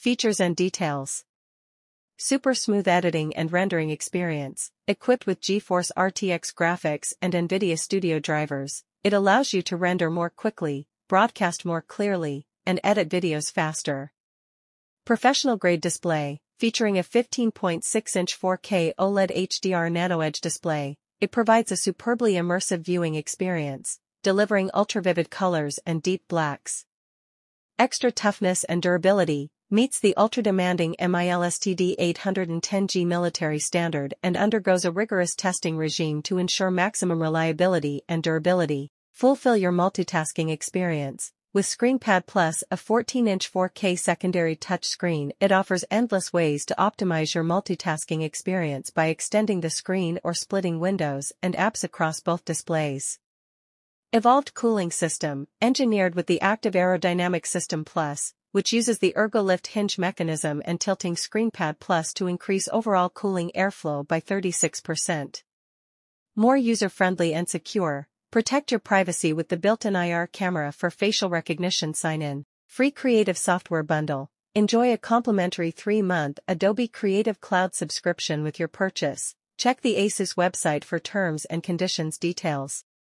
Features and details. Super smooth editing and rendering experience, equipped with GeForce RTX graphics and NVIDIA Studio drivers, it allows you to render more quickly, broadcast more clearly, and edit videos faster. Professional-grade display, featuring a 15.6-inch 4K OLED HDR NanoEdge display, it provides a superbly immersive viewing experience, delivering ultra-vivid colors and deep blacks. Extra toughness and durability, meets the ultra-demanding MILSTD 810G military standard and undergoes a rigorous testing regime to ensure maximum reliability and durability. Fulfill your multitasking experience. With ScreenPad Plus, a 14-inch 4K secondary touchscreen, it offers endless ways to optimize your multitasking experience by extending the screen or splitting windows and apps across both displays. Evolved Cooling System, engineered with the Active Aerodynamic System Plus, which uses the ErgoLift hinge mechanism and tilting ScreenPad Plus to increase overall cooling airflow by 36%. More user-friendly and secure, Protect your privacy with the built-in IR camera for facial recognition sign-in. Free Creative Software Bundle. Enjoy a complimentary 3-month Adobe Creative Cloud subscription with your purchase. Check the ASUS website for terms and conditions details.